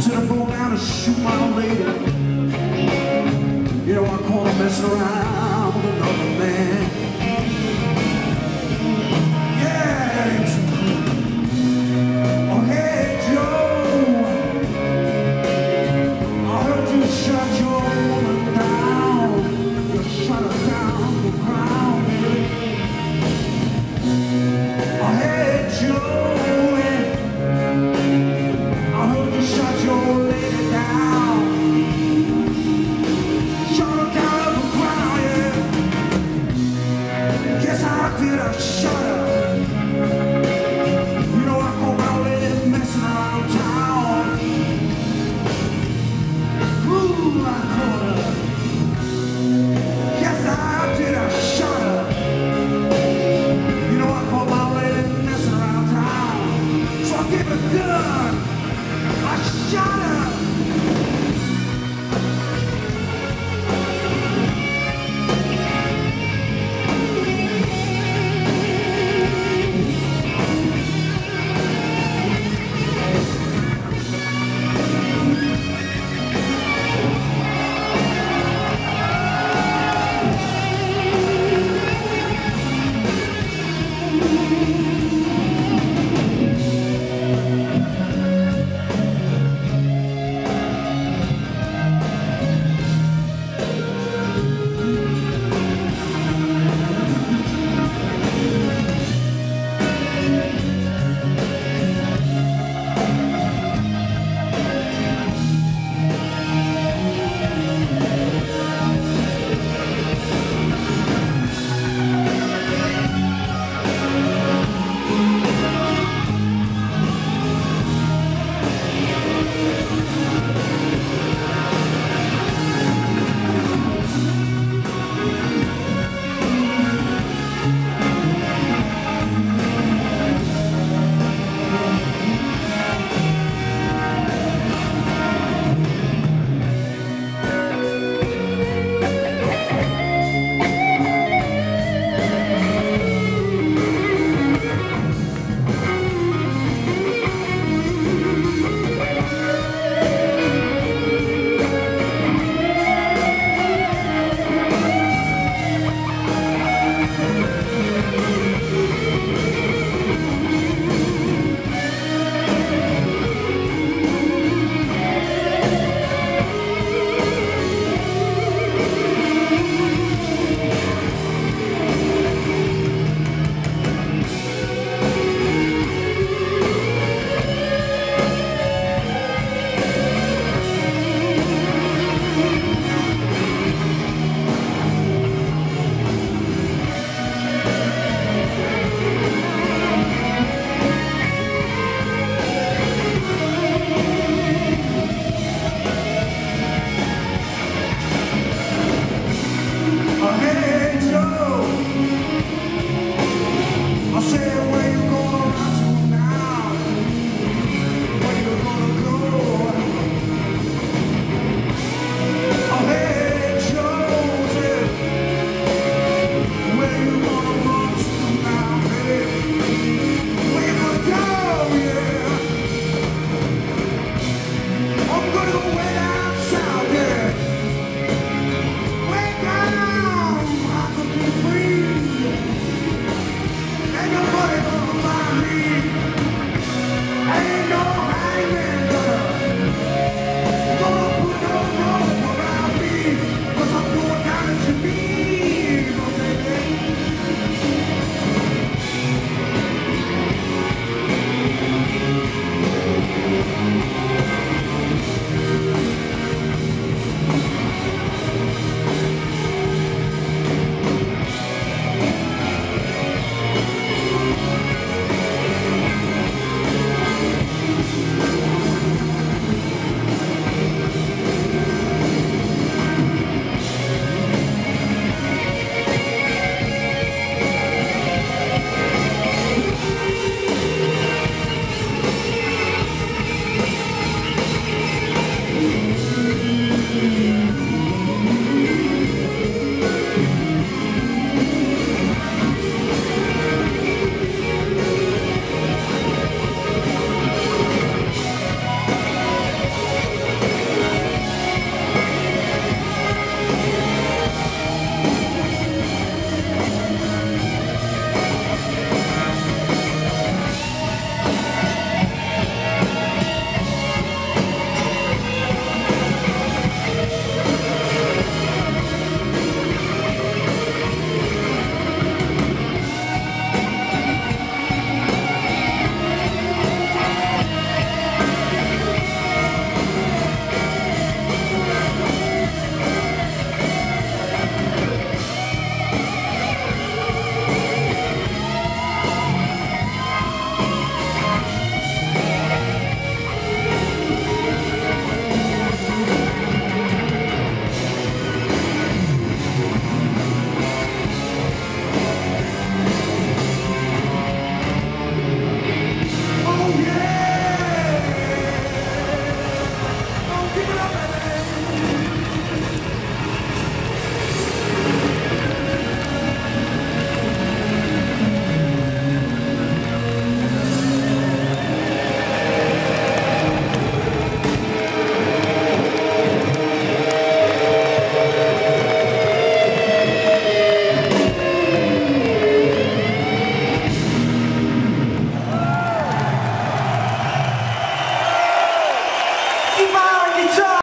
Said I'm going down and shoot my own lady. You know, I caught her messing around.